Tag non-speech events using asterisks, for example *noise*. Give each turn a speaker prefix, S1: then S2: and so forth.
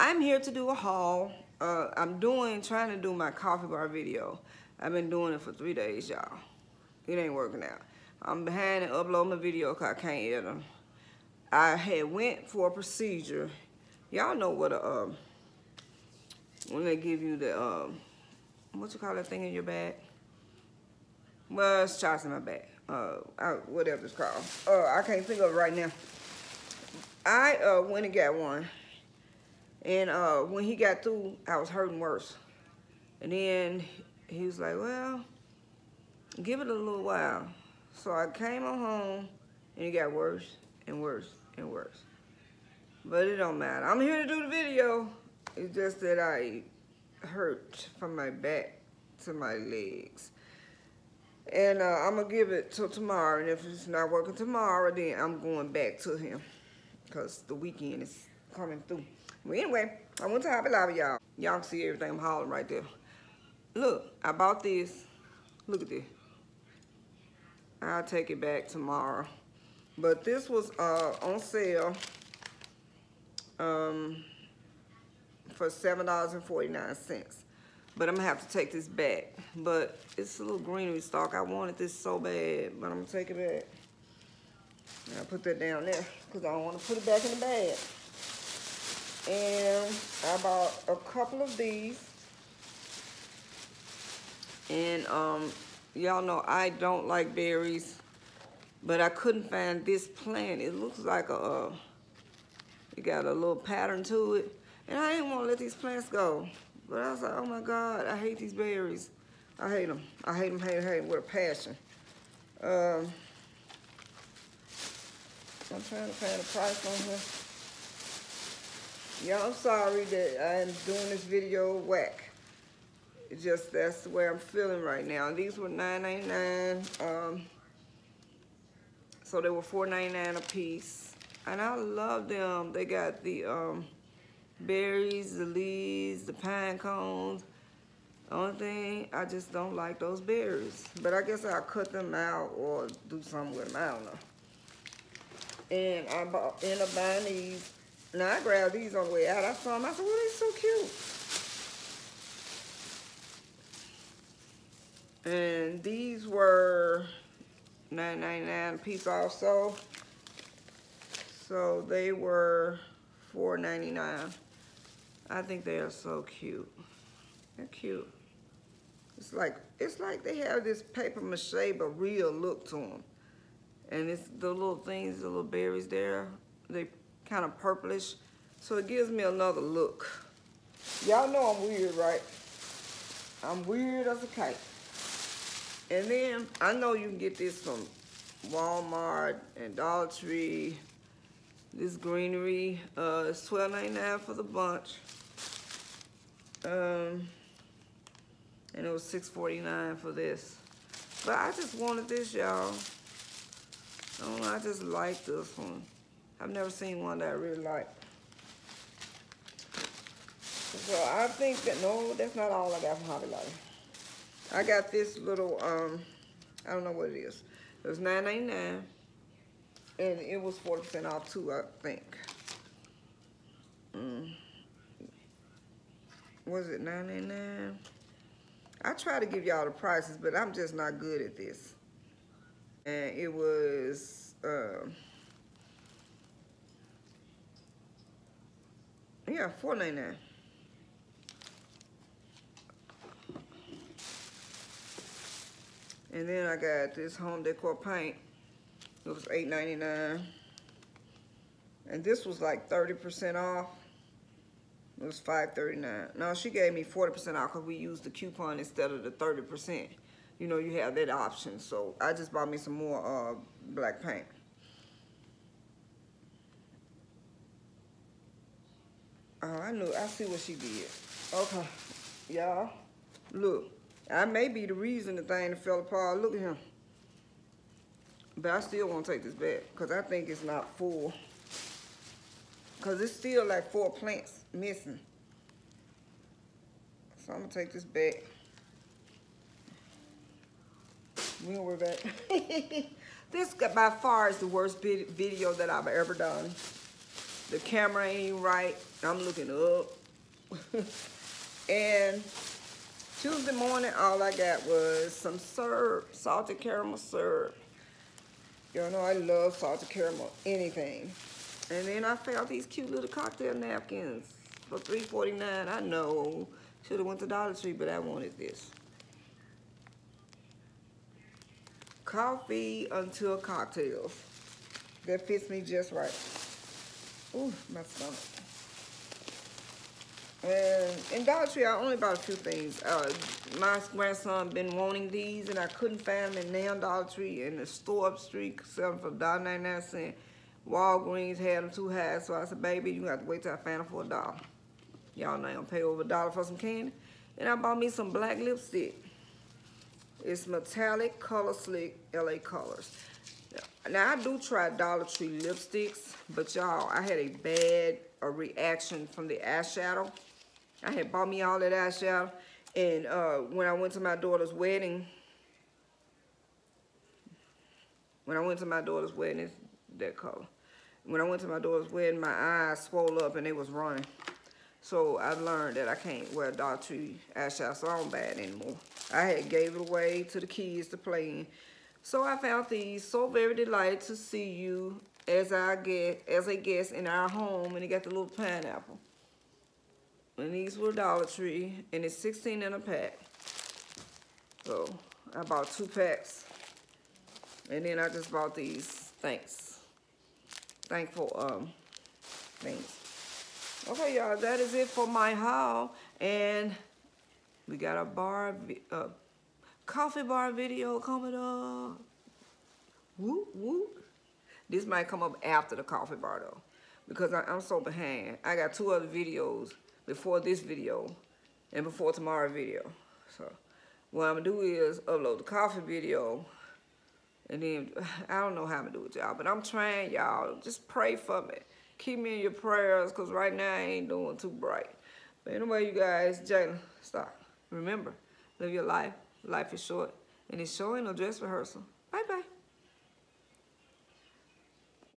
S1: I'm here to do a haul. Uh, I'm doing, trying to do my coffee bar video. I've been doing it for three days, y'all. It ain't working out. I'm behind and uploading my video because I can't edit them. I had went for a procedure. Y'all know what a, um, when they give you the, um, what you call that thing in your bag? Well, it's shots in my bag. Uh, I, whatever it's called. Uh, I can't think of it right now. I uh, went and got one. And uh, when he got through, I was hurting worse. And then he was like, well, give it a little while. So I came on home and it got worse and worse and worse. But it don't matter. I'm here to do the video. It's just that I hurt from my back to my legs. And uh, I'm going to give it till tomorrow. And if it's not working tomorrow, then I'm going back to him. Because the weekend is coming through. Well, anyway, I went to Hobby Lobby, y'all. Y'all can see everything I'm hauling right there. Look, I bought this. Look at this. I'll take it back tomorrow. But this was uh, on sale um, for $7.49. But I'm gonna have to take this back. But it's a little greenery stalk. I wanted this so bad, but I'm gonna take it back. I'll put that down there because I don't want to put it back in the bag. And I bought a couple of these. And um, y'all know I don't like berries, but I couldn't find this plant. It looks like a, uh, it got a little pattern to it. And I didn't want to let these plants go. But I was like, oh my God, I hate these berries. I hate them. I hate them, hate them, hate them with a passion. Um, I'm trying to find a price on here. Y'all, I'm sorry that I'm doing this video whack. It's just that's the way I'm feeling right now. These were $9.99. Um, so they were $4.99 a piece. And I love them. They got the um, berries, the leaves, the pine cones. Only thing, I just don't like those berries. But I guess I'll cut them out or do something with them. I don't know. And I bought, ended up buying these. Now, I grabbed these on the way out. I saw them. I said, well, they're so cute. And these were $9.99 a piece also. So they were $4.99. I think they are so cute. They're cute. It's like it's like they have this paper mache but real look to them. And it's the little things, the little berries there, they kind of purplish. So it gives me another look. Y'all know I'm weird, right? I'm weird as a kite. And then I know you can get this from Walmart and Dollar Tree. This greenery, uh, it's $12.99 for the bunch. Um, and it was $6.49 for this. But I just wanted this, y'all. I I just like this one. I've never seen one that I really like. So I think that, no, that's not all I got from Hobby Lobby. I got this little, um, I don't know what it is. It was $9.99. And it was 40% off too, I think. Mm. Was it $9.99? I try to give y'all the prices, but I'm just not good at this. And it was, uh, yeah, $4.99. And then I got this home decor paint. It was $8.99. And this was like 30% off. It was $5.39. Now she gave me 40% off because we used the coupon instead of the 30%. You know, you have that option. So I just bought me some more uh, black paint. Oh, I knew. I see what she did. Okay. Y'all, look. I may be the reason the thing fell apart. Look at him. But I still won't take this back because I think it's not full. Because it's still like four plants missing. So I'm going to take this back. We don't worry about it. *laughs* this by far is the worst video that I've ever done. The camera ain't right. I'm looking up. *laughs* and Tuesday morning, all I got was some syrup, salted caramel syrup. Y'all know I love salted caramel, anything. And then I found these cute little cocktail napkins for $3.49. I know, should have went to Dollar Tree, but I wanted this. Coffee until cocktails. That fits me just right. Ooh, my stomach. And in Dollar Tree, I only bought a few things. Uh, my grandson been wanting these, and I couldn't find them in Nail Dollar Tree in the store up street, selling for $1.99. Walgreens had them too high, so I said, baby, you have to wait till I find them for a dollar. Y'all know I'm gonna pay over a dollar for some candy. And I bought me some black lipstick. It's metallic color slick LA colors. Now I do try Dollar Tree lipsticks, but y'all, I had a bad a reaction from the eyeshadow. I had bought me all that eyeshadow, and uh, when I went to my daughter's wedding, when I went to my daughter's wedding, it's that color. When I went to my daughter's wedding, my eyes swelled up and they was running. So I learned that I can't wear Dollar Tree eyeshadow, so I don't buy it anymore. I had gave it away to the kids to play in. So I found these. So very delighted to see you as I get as a guest in our home, and it got the little pineapple. And these were Dollar Tree, and it's 16 in a pack. So I bought two packs, and then I just bought these. Thanks. Thankful um things. Okay, y'all, that is it for my haul, and we got a bar, uh, coffee bar video coming up. Whoop, whoop. This might come up after the coffee bar though, because I, am so behind. I got two other videos before this video and before tomorrow video. So what I'm gonna do is upload the coffee video and then *sighs* I don't know how I'm gonna do it y'all, but I'm trying y'all. Just pray for me. Keep me in your prayers because right now I ain't doing too bright. But anyway, you guys, Jalen, stop. Remember, live your life. Life is short and it's showing no dress rehearsal. Bye-bye.